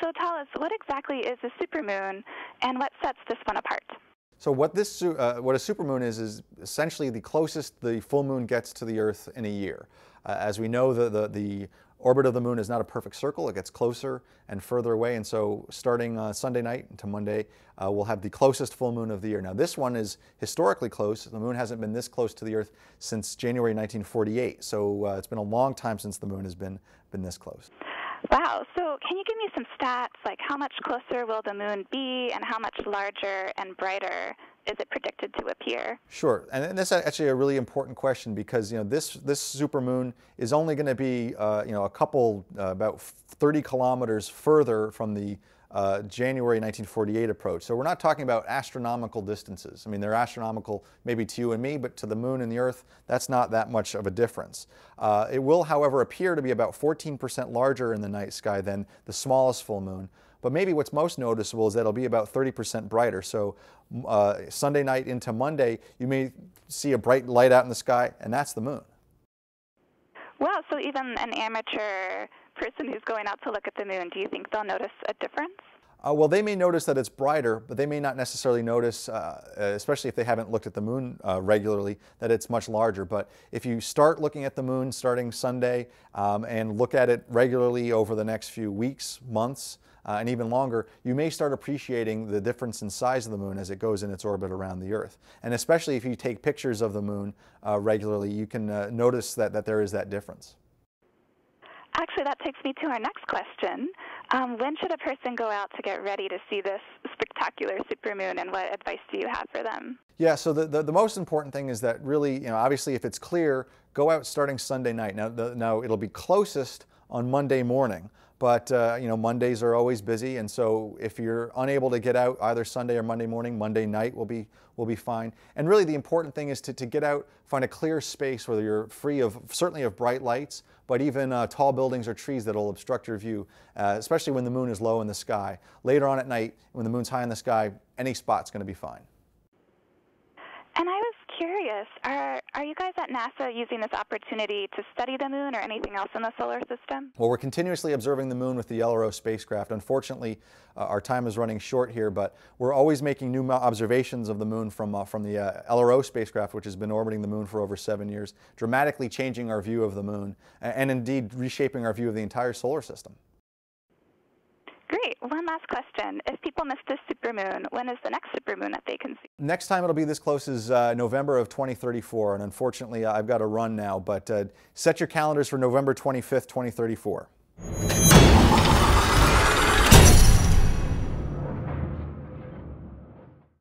So tell us, what exactly is a supermoon and what sets this one apart? So what this uh, what a supermoon is is essentially the closest the full moon gets to the Earth in a year. Uh, as we know, the, the, the orbit of the moon is not a perfect circle. It gets closer and further away. And so starting uh, Sunday night to Monday, uh, we'll have the closest full moon of the year. Now this one is historically close. The moon hasn't been this close to the Earth since January 1948. So uh, it's been a long time since the moon has been, been this close. Wow. So, can you give me some stats like how much closer will the moon be and how much larger and brighter is it predicted to appear? Sure, and this is actually a really important question because you know this this supermoon is only going to be uh, you know a couple uh, about 30 kilometers further from the uh, January 1948 approach. So we're not talking about astronomical distances. I mean, they're astronomical maybe to you and me, but to the moon and the Earth, that's not that much of a difference. Uh, it will, however, appear to be about 14% larger in the night sky than the smallest full moon. But maybe what's most noticeable is that it'll be about 30% brighter. So uh, Sunday night into Monday, you may see a bright light out in the sky, and that's the moon. Well, so even an amateur person who's going out to look at the moon, do you think they'll notice a difference? Uh, well, they may notice that it's brighter, but they may not necessarily notice, uh, especially if they haven't looked at the moon uh, regularly, that it's much larger. But if you start looking at the moon starting Sunday um, and look at it regularly over the next few weeks, months, uh, and even longer, you may start appreciating the difference in size of the moon as it goes in its orbit around the Earth. And especially if you take pictures of the moon uh, regularly, you can uh, notice that, that there is that difference. Actually, that takes me to our next question. Um, when should a person go out to get ready to see this spectacular supermoon, and what advice do you have for them? Yeah, so the, the, the, most important thing is that really, you know, obviously if it's clear, go out starting Sunday night. Now, the, now it'll be closest on Monday morning, but uh, you know Mondays are always busy, and so if you're unable to get out either Sunday or Monday morning, Monday night will be will be fine. And really, the important thing is to, to get out, find a clear space where you're free of certainly of bright lights, but even uh, tall buildings or trees that'll obstruct your view, uh, especially when the moon is low in the sky. Later on at night, when the moon's high in the sky, any spot's going to be fine. Curious, are, are you guys at NASA using this opportunity to study the moon or anything else in the solar system? Well, we're continuously observing the moon with the LRO spacecraft. Unfortunately, uh, our time is running short here, but we're always making new observations of the moon from, uh, from the uh, LRO spacecraft, which has been orbiting the moon for over seven years, dramatically changing our view of the moon and, and indeed reshaping our view of the entire solar system. Great. One last question. If people miss this supermoon, when is the next supermoon that they can see? Next time it'll be this close is uh, November of 2034. And unfortunately, I've got to run now, but uh, set your calendars for November 25th, 2034.